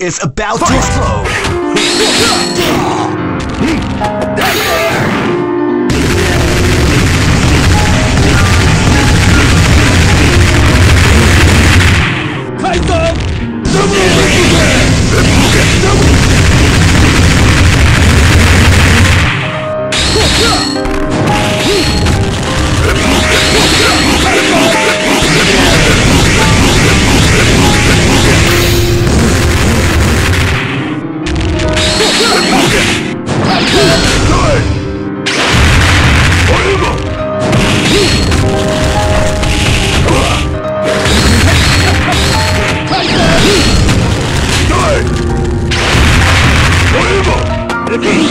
is about to explode. Fire!